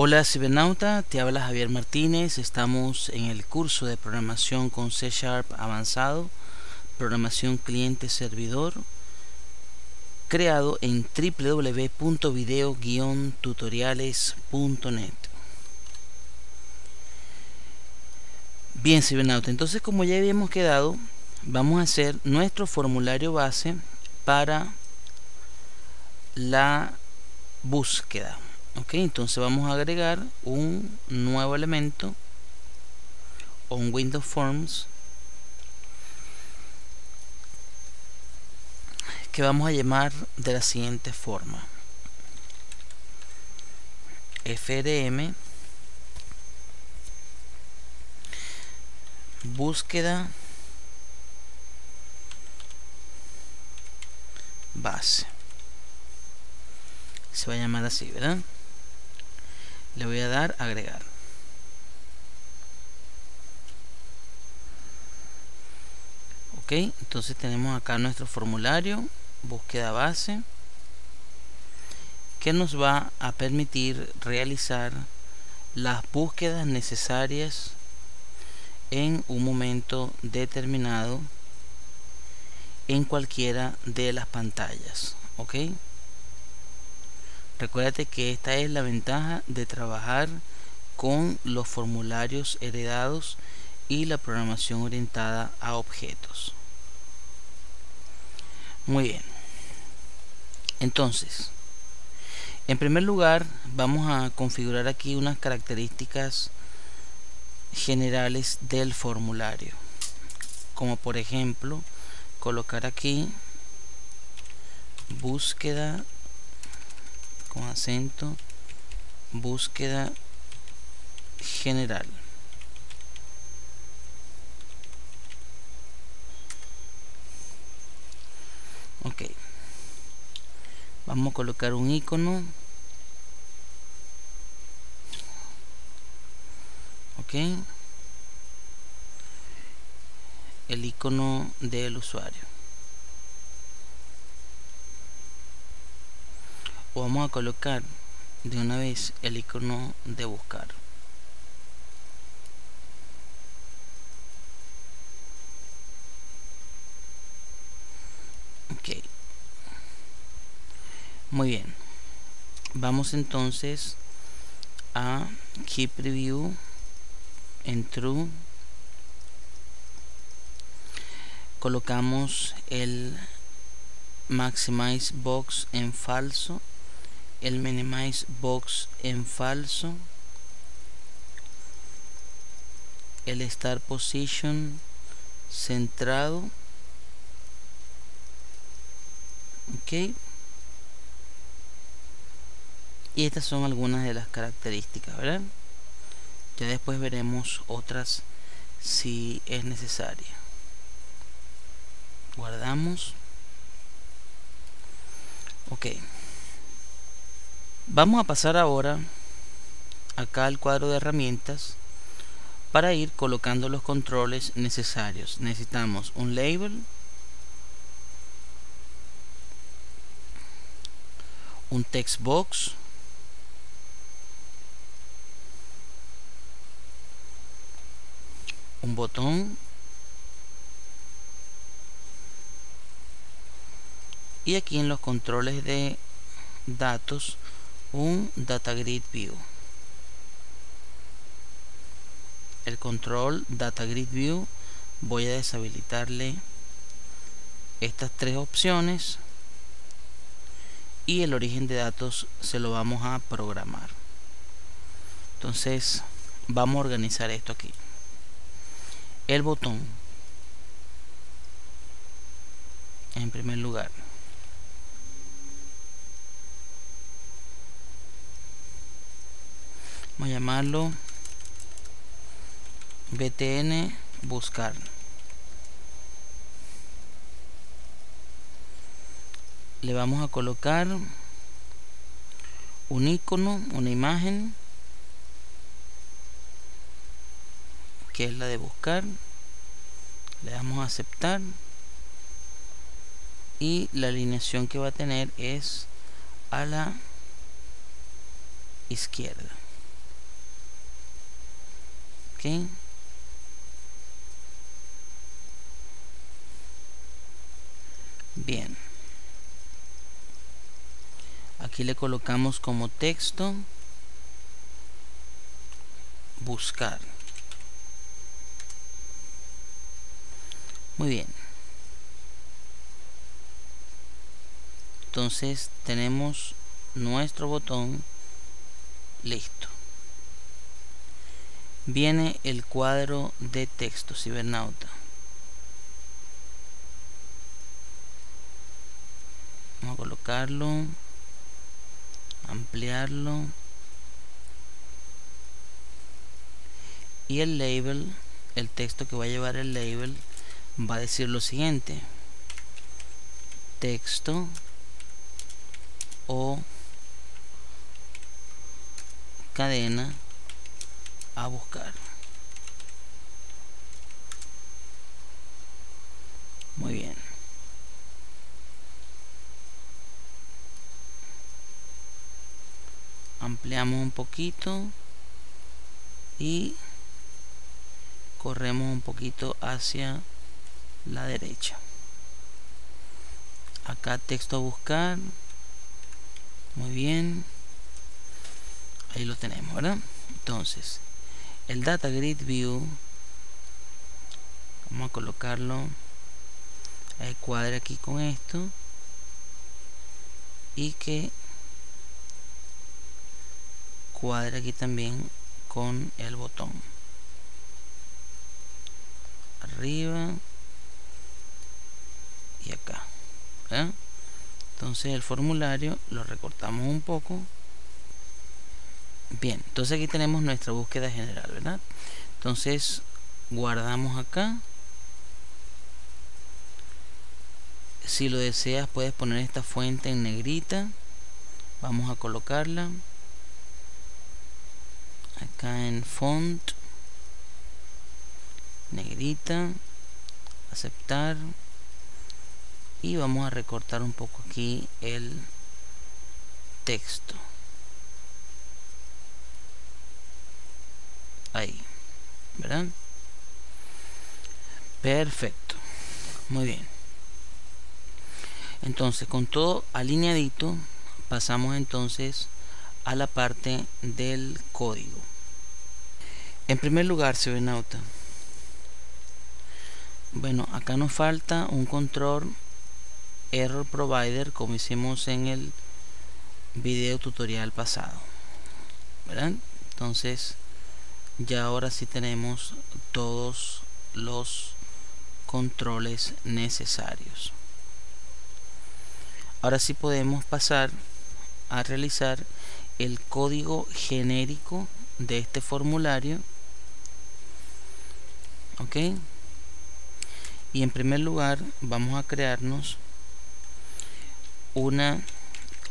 Hola cibernauta, te habla Javier Martínez, estamos en el curso de programación con C Sharp avanzado, programación cliente-servidor, creado en www.video-tutoriales.net. Bien cibernauta, entonces como ya habíamos quedado, vamos a hacer nuestro formulario base para la búsqueda ok entonces vamos a agregar un nuevo elemento o un window forms que vamos a llamar de la siguiente forma. Frm búsqueda base. Se va a llamar así verdad le voy a dar agregar. Ok entonces tenemos acá nuestro formulario búsqueda base que nos va a permitir realizar las búsquedas necesarias en un momento determinado en cualquiera de las pantallas. Ok Recuérdate que esta es la ventaja de trabajar con los formularios heredados y la programación orientada a objetos. Muy bien. Entonces, en primer lugar, vamos a configurar aquí unas características generales del formulario. Como por ejemplo, colocar aquí búsqueda con acento búsqueda general. Ok. Vamos a colocar un icono. Ok. El icono del usuario vamos a colocar de una vez el icono de buscar. Muy bien. Vamos entonces a keep preview en true. Colocamos el maximize box en falso el minimize box en falso el start position centrado ok y estas son algunas de las características verdad ya después veremos otras si es necesaria. Guardamos. Ok Vamos a pasar ahora acá al cuadro de herramientas para ir colocando los controles necesarios. Necesitamos un label, un text box, un botón y aquí en los controles de datos un data grid view. El control data grid view voy a deshabilitarle estas tres opciones y el origen de datos se lo vamos a programar. Entonces vamos a organizar esto aquí. El botón en primer lugar vamos a llamarlo btn buscar. Le vamos a colocar un icono una imagen que es la de buscar. Le damos a aceptar. Y la alineación que va a tener es a la izquierda ok. Bien. Aquí le colocamos como texto buscar. Muy bien. Entonces tenemos nuestro botón listo viene el cuadro de texto cibernauta. Vamos a colocarlo ampliarlo. Y el label el texto que va a llevar el label va a decir lo siguiente. Texto o cadena a buscar. Muy bien. Ampliamos un poquito y corremos un poquito hacia la derecha. Acá texto a buscar. Muy bien. Ahí lo tenemos verdad entonces el data grid view vamos a colocarlo el cuadre aquí con esto y que cuadre aquí también con el botón. Arriba y acá entonces el formulario lo recortamos un poco bien entonces aquí tenemos nuestra búsqueda general verdad entonces guardamos acá. Si lo deseas puedes poner esta fuente en negrita. Vamos a colocarla. Acá en font. Negrita. Aceptar. Y vamos a recortar un poco aquí el texto ahí. ¿verdad? perfecto. Muy bien. Entonces con todo alineadito pasamos entonces a la parte del código. En primer lugar cibernauta bueno acá nos falta un control error provider como hicimos en el video tutorial pasado. ¿verdad? entonces ya ahora sí tenemos todos los controles necesarios. Ahora sí podemos pasar a realizar el código genérico de este formulario. Ok y en primer lugar vamos a crearnos una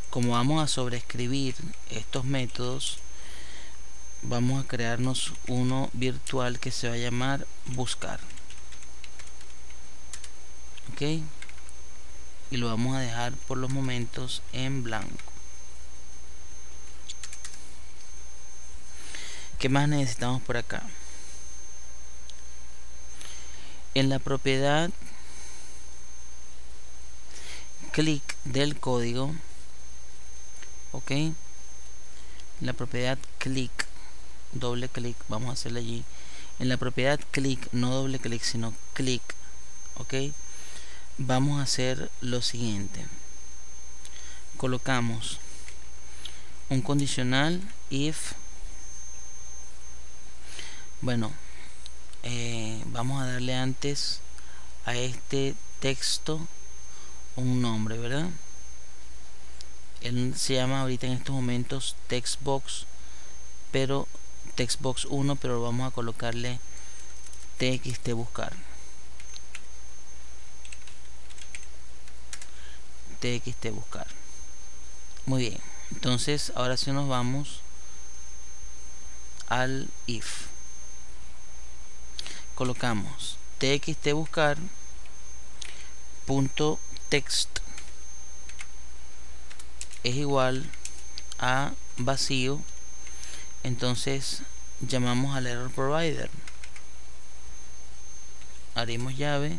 como vamos a sobreescribir estos métodos vamos a crearnos uno virtual que se va a llamar buscar. Ok. Y lo vamos a dejar por los momentos en blanco. ¿qué más necesitamos por acá? en la propiedad clic del código. Ok. La propiedad clic doble clic vamos a hacerle allí. En la propiedad clic no doble clic sino clic ok vamos a hacer lo siguiente. Colocamos un condicional if bueno eh, vamos a darle antes a este texto un nombre, ¿verdad? Él se llama ahorita en estos momentos textbox, pero textbox 1, pero vamos a colocarle txt buscar. txt buscar. Muy bien. Entonces, ahora sí nos vamos al if. Colocamos txt buscar punto text es igual a vacío entonces llamamos al error provider. Haremos llave.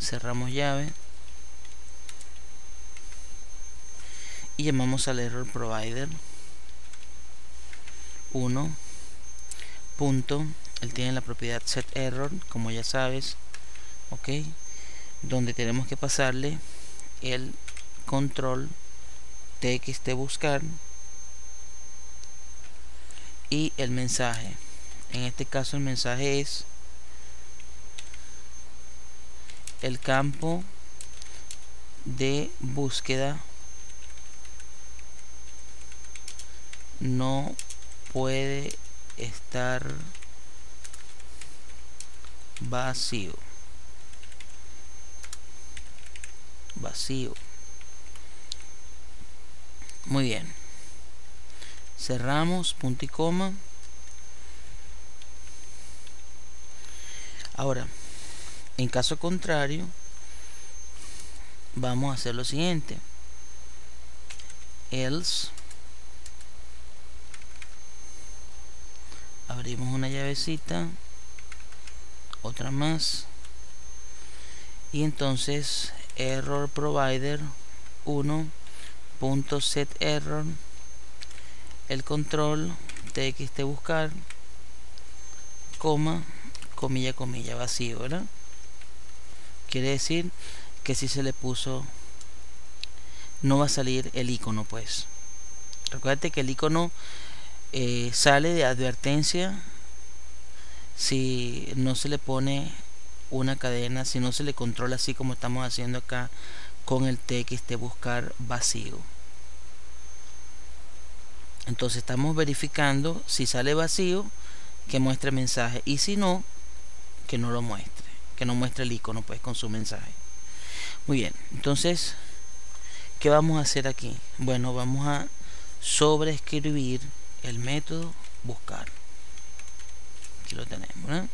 Cerramos llave. Y llamamos al error provider. 1 punto. Él tiene la propiedad set error como ya sabes. Ok. Donde tenemos que pasarle el control txt buscar y el mensaje. En este caso el mensaje es el campo de búsqueda no puede estar vacío. Vacío. Muy bien cerramos punto y coma. Ahora en caso contrario vamos a hacer lo siguiente. Else abrimos una llavecita otra más y entonces error provider 1.set error el control txt buscar coma comilla comilla vacío ¿verdad? quiere decir que si se le puso no va a salir el icono pues recuerda que el icono eh, sale de advertencia si no se le pone una cadena, si no se le controla así como estamos haciendo acá con el txt buscar vacío. Entonces estamos verificando si sale vacío que muestre mensaje y si no, que no lo muestre, que no muestre el icono pues con su mensaje. Muy bien, entonces, ¿qué vamos a hacer aquí? Bueno, vamos a sobreescribir el método buscar aquí lo tenemos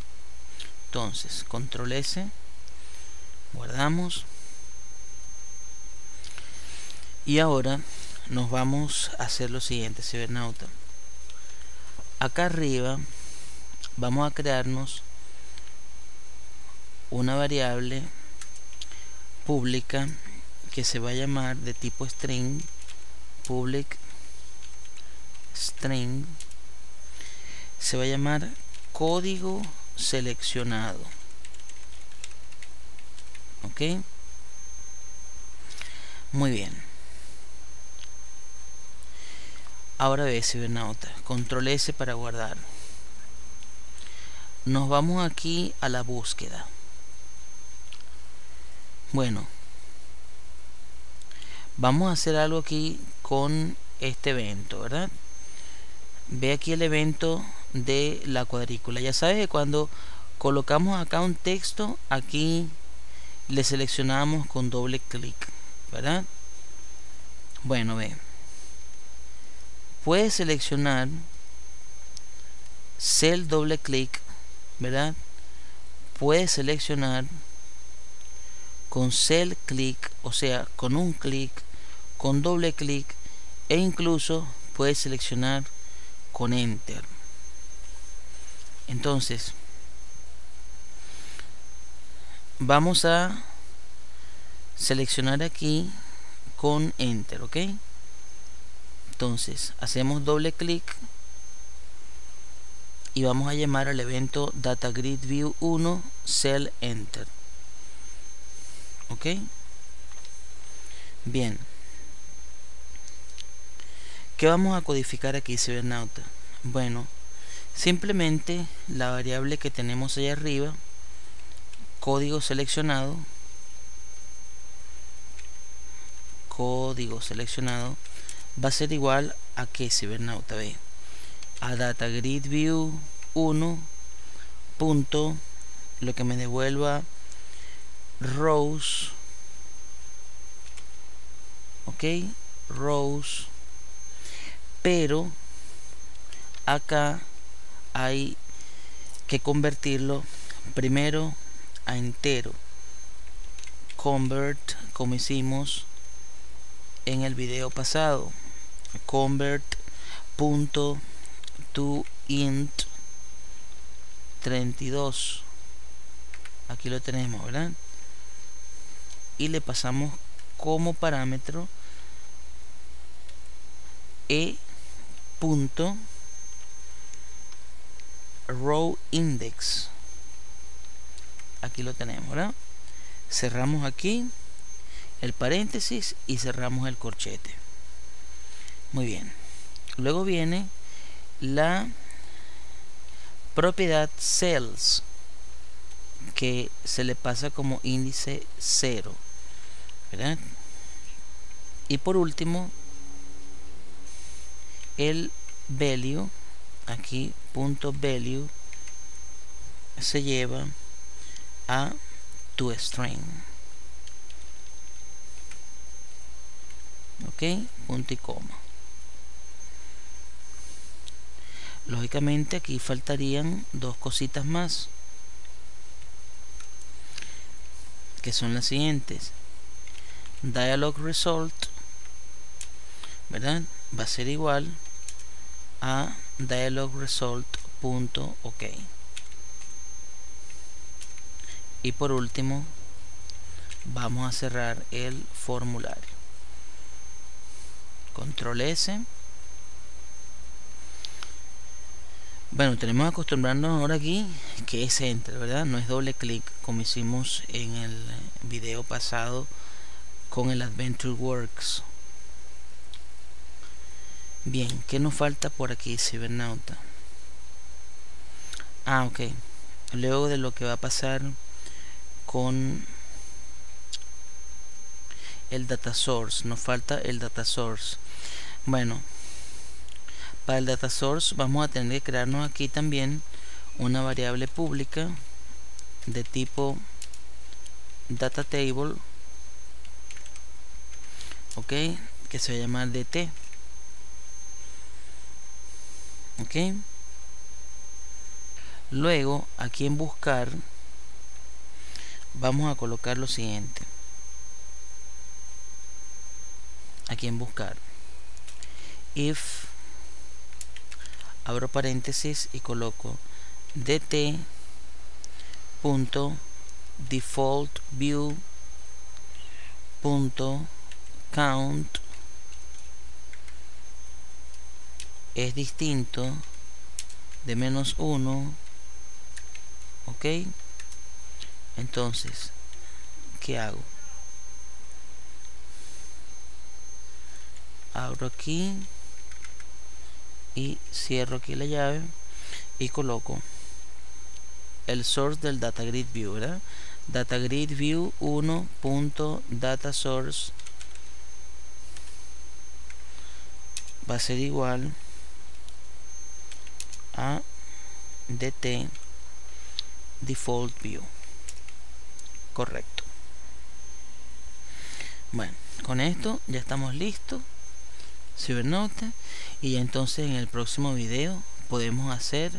entonces control s guardamos y ahora nos vamos a hacer lo siguiente cibernauta. Acá arriba vamos a crearnos una variable pública que se va a llamar de tipo string public string. Se va a llamar código seleccionado. Ok muy bien ahora ve cibernauta control S para guardar. Nos vamos aquí a la búsqueda. Bueno vamos a hacer algo aquí con este evento verdad ve aquí el evento de la cuadrícula. Ya sabes que cuando colocamos acá un texto aquí le seleccionamos con doble clic verdad bueno ve puedes seleccionar cel doble clic verdad puedes seleccionar con cel clic o sea con un clic con doble clic e incluso puedes seleccionar con enter. Entonces vamos a seleccionar aquí con enter ok entonces hacemos doble clic y vamos a llamar al evento data grid view 1 cell enter. Ok bien. ¿Qué vamos a codificar aquí, cibernauta? Bueno, simplemente la variable que tenemos ahí arriba, código seleccionado, código seleccionado, va a ser igual a que cibernauta ve a data grid view 1 punto lo que me devuelva rows ok rows pero acá hay que convertirlo primero a entero. Convert como hicimos en el video pasado convert punto to int 32 aquí lo tenemos verdad y le pasamos como parámetro e punto row index. Aquí lo tenemos cerramos aquí el paréntesis y cerramos el corchete muy bien. Luego viene la propiedad cells que se le pasa como índice 0 ¿verdad? y por último el value aquí punto value se lleva a tu string ok punto y coma lógicamente aquí faltarían dos cositas más que son las siguientes. Dialog result verdad va a ser igual a dialog result punto ok. Y por último vamos a cerrar el formulario. Control S bueno tenemos acostumbrarnos ahora aquí que es enter verdad no es doble clic como hicimos en el video pasado con el adventure works. Bien ¿qué nos falta por aquí cibernauta ah ok. Luego de lo que va a pasar con el data source nos falta el data source. Bueno para el data source vamos a tener que crearnos aquí también una variable pública de tipo data table ok que se va a llamar dt ok. Luego aquí en buscar vamos a colocar lo siguiente. Aquí en buscar. If abro paréntesis y coloco dt punto default view punto count es distinto de menos 1 ok entonces ¿qué hago? abro aquí y cierro aquí la llave y coloco el source del data grid view ¿verdad? data grid view 1.data source va a ser igual a dt default view. Correcto. Bueno con esto ya estamos listos. Cibernauta y entonces en el próximo video podemos hacer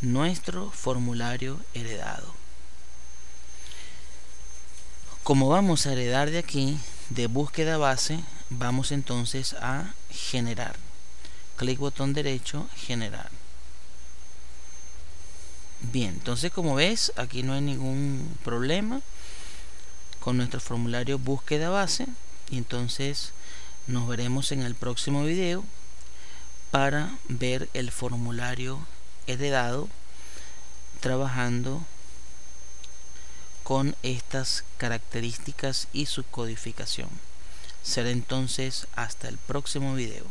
nuestro formulario heredado. Como vamos a heredar de aquí de búsqueda base vamos entonces a generar. Clic botón derecho generar. Bien entonces como ves aquí no hay ningún problema con nuestro formulario búsqueda base. Y entonces nos veremos en el próximo video para ver el formulario heredado trabajando con estas características y su codificación. Será entonces hasta el próximo video.